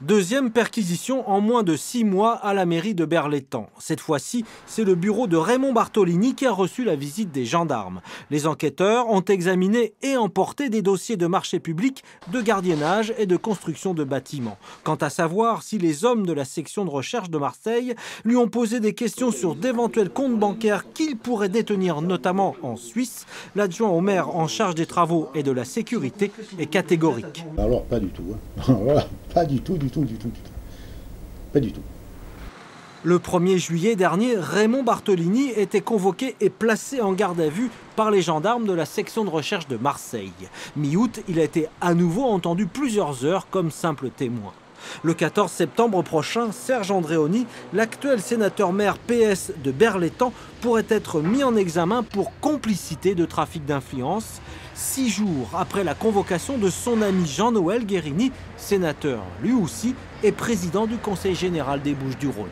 Deuxième perquisition en moins de six mois à la mairie de Berlétan. Cette fois-ci, c'est le bureau de Raymond Bartolini qui a reçu la visite des gendarmes. Les enquêteurs ont examiné et emporté des dossiers de marché public, de gardiennage et de construction de bâtiments. Quant à savoir si les hommes de la section de recherche de Marseille lui ont posé des questions sur d'éventuels comptes bancaires qu'il pourrait détenir notamment en Suisse, l'adjoint au maire en charge des travaux et de la sécurité est catégorique. Alors pas du tout. Hein. pas du tout, du tout, du tout, du tout. Pas du tout. Le 1er juillet dernier, Raymond Bartolini était convoqué et placé en garde à vue par les gendarmes de la section de recherche de Marseille. Mi-août, il a été à nouveau entendu plusieurs heures comme simple témoin. Le 14 septembre prochain, Serge Andréoni, l'actuel sénateur-maire PS de Berlétan, pourrait être mis en examen pour complicité de trafic d'influence, six jours après la convocation de son ami Jean-Noël Guérini, sénateur lui aussi et président du Conseil général des Bouches-du-Rhône.